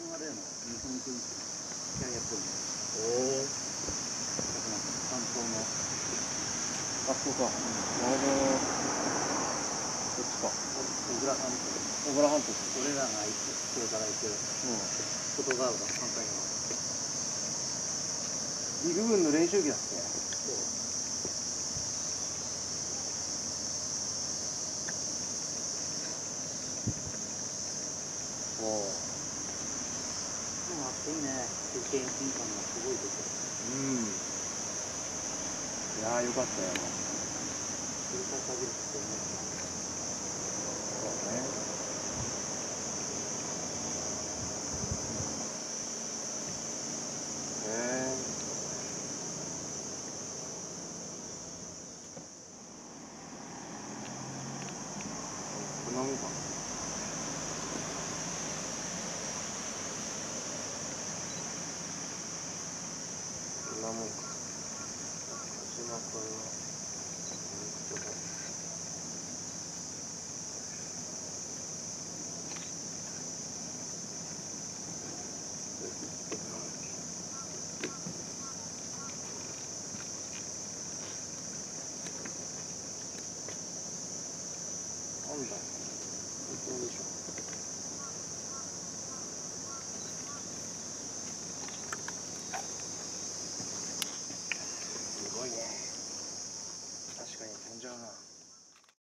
れやな日本君キャリアっぽいねおお担当のあそこか、なるほどこっちか小倉半島小倉半島俺らが行ってこれから行くう外側が反対側陸軍の練習機だっけおおでもあっていいね経験金感がすごいですうん。いやーよかったよ。繰り返されるってねそうねへえこん。なもんかこんなもん。か街中は肉とかなんだ本当でしょすごいね